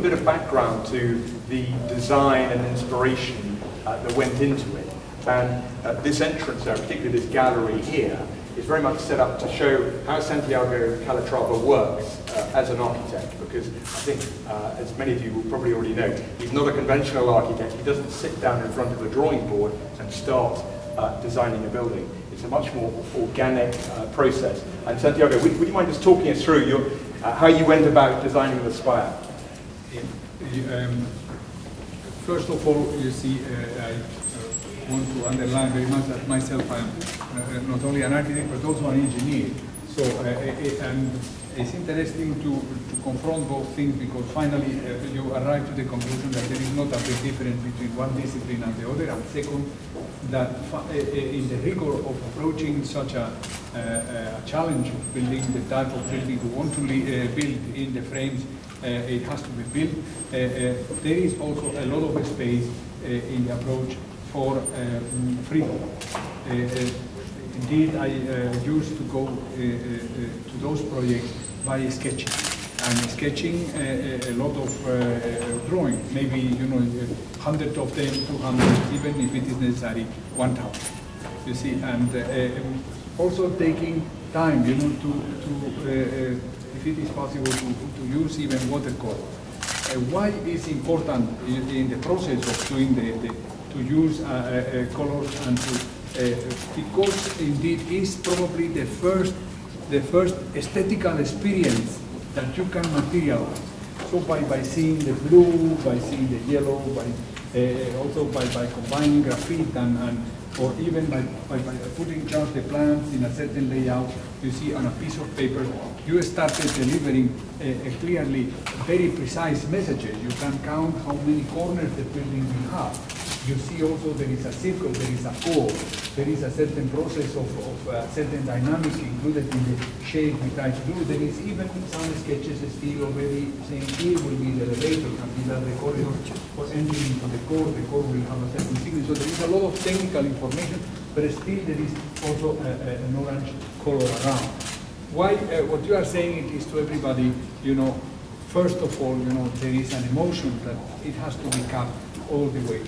a bit of background to the design and inspiration uh, that went into it. And uh, this entrance, uh, particularly this gallery here, is very much set up to show how Santiago Calatrava works uh, as an architect, because I think, uh, as many of you will probably already know, he's not a conventional architect. He doesn't sit down in front of a drawing board and start uh, designing a building. It's a much more organic uh, process. And Santiago, would, would, you mind just talking us through your, uh, how you went about designing the spire? Um, first of all, you see, uh, I want to underline very much that myself I am uh, not only an architect but also an engineer. So uh, uh and it's interesting to, to confront both things because finally uh, you arrive to the conclusion that there is not a big difference between one discipline and the other. And second, that uh, in the rigor of approaching such a, a, challenge of building the type of building you want to build in the frames, Uh, it has to be built. Uh, uh, there is also a lot of space in the approach for um, freedom. Uh, uh, indeed, I used to go to those projects by sketching and sketching a, a lot of uh, drawing, maybe you know, hundred of them, 200, even if it is necessary, 1,000. You see, and uh, um, also taking time, you know, to, to uh, if it is possible, to, to use even watercolor. why is important in, in, the process of doing the, the to use uh, uh, colors and to, uh, because indeed is probably the first, the first aesthetical experience that you can materialize. So by, by seeing the blue, by seeing the yellow, by uh, also by, by combining graphite and, and or even by, by, by, putting just the plants in a certain layout, you see on a piece of paper, you started delivering uh, clearly very precise messages. You can count how many corners the building will have you see also there is a circle, there is a core, there is a certain process of, of uh, certain dynamics included in the shape we try to do. There is even some sketches still already saying here will be the elevator, can be that the corridor for entering into the core, the core will have a certain signal. So there is a lot of technical information, but still there is also a, a, an orange color around. Why, uh, what you are saying it is to everybody, you know, first of all, you know, there is an emotion that it has to be cut all the way.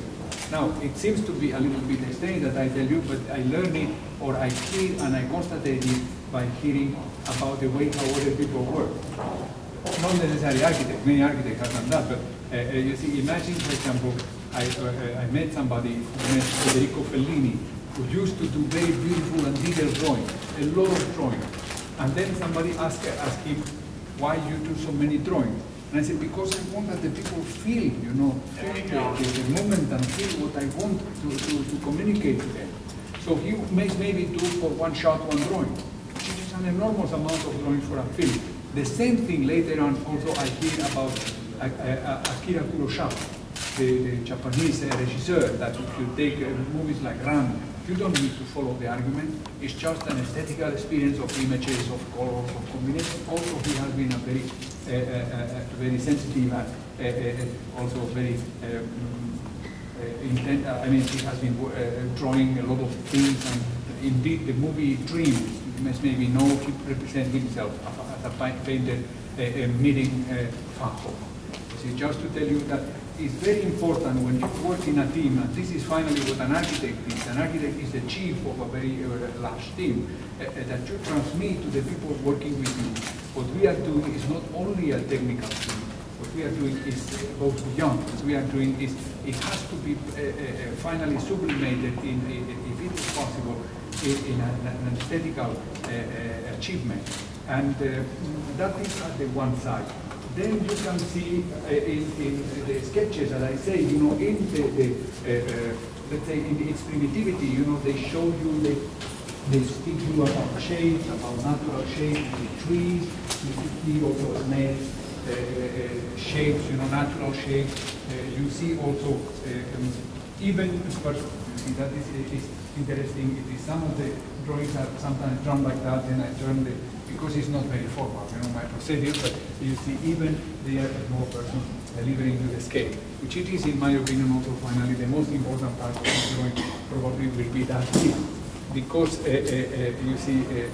Now, it seems to be a little bit strange that I tell you, but I learned it, or I hear and I constated it by hearing about the way how other people work. Not necessarily architects, many architects have done that, but uh, uh, you see, imagine, for example, I, uh, I met somebody, met Federico Fellini, who used to do very beautiful and detailed drawing, a lot of drawing. And then somebody asked, asked him, why you do so many drawings? And I said, because I want that the people feel, you know, feel the, the, moment and feel what I want to, to, to communicate to them. So he makes maybe two for one shot, one drawing, which is an enormous amount of drawing for a film. The same thing later on also I hear about Akira Kurosawa, the, the Japanese regisseur that if you take uh, movies like Ran, you don't need to follow the argument. It's just an aesthetical experience of images, of colors, of combinations. Also, he has been a very, uh, uh, uh, very sensitive and also very um, intent. I mean, he has been drawing a lot of things, and indeed, the movie you must maybe know, he represents himself as a painter meeting uh, See, just to tell you that it's very important when you work in a team, and this is finally what an architect is. An architect is the chief of a very uh, large team, uh, uh, that you transmit to the people working with you. What we are doing is not only a technical thing. We are doing is both beyond. What we are doing is it has to be uh, uh finally sublimated in, if it is possible, in, in an aesthetical uh, achievement. And that is at the one side then you can see uh, in, in, the sketches, as I say, you know, in the, the uh, uh, let's say, in its primitivity, you know, they show you, they, they speak you about shapes, about natural shapes, the trees, you see also snails, uh, uh, shapes, you know, natural shapes. Uh, you see also um, even, see, that is, is interesting, it is some of the drawings are sometimes drawn like that, and I turn the because it's not very formal, you know, my procedure, but you see even there a small person delivering to the scale, which it is, in my opinion, also finally the most important part of the drawing probably will be that. Because uh, uh, uh, you see, uh,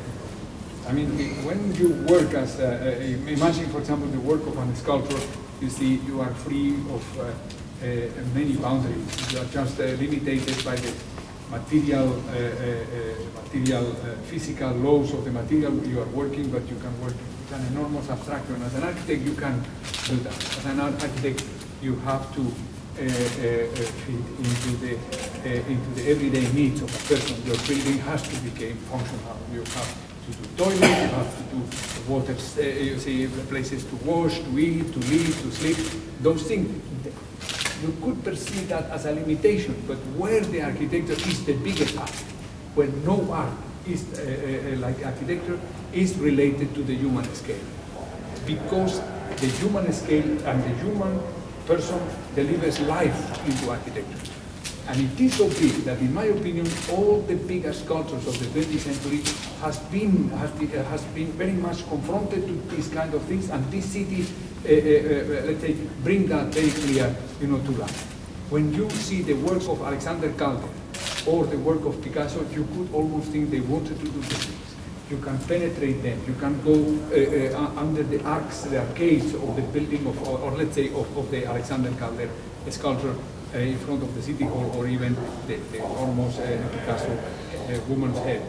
I mean, when you work as, uh, imagine, for example, the work of a sculptor, you see, you are free of uh, many boundaries. You are just limited by the material, material, physical laws of the material you are working, but you can work with an enormous abstraction. As an architect, you can do that. As an architect, you have to uh, uh, fit into the uh, into the everyday needs of a person. Your building has to become functional. You have to do toilet, you have to do water, uh, you see places to wash, to eat, to live, to sleep. Those things you could perceive that as a limitation, but where the architecture is the biggest art, where no art is uh, uh, like architecture is related to the human scale, because the human scale and the human person delivers life into architecture. And it is so big that, in my opinion, all the biggest cultures of the 20th century has been, has been, has been very much confronted to these kind of things, and this city, uh, uh, uh, let's say, bring that very clear, you know, to life. When you see the works of Alexander Calder or the work of Picasso, you could almost think they wanted to do these things. You can penetrate them. You can go uh, uh, under the arcs, the arcades of the building of, or, or let's say, of, of the Alexander Calder sculpture in front of the city hall, or even the, the almost uh, Picasso uh, woman's head.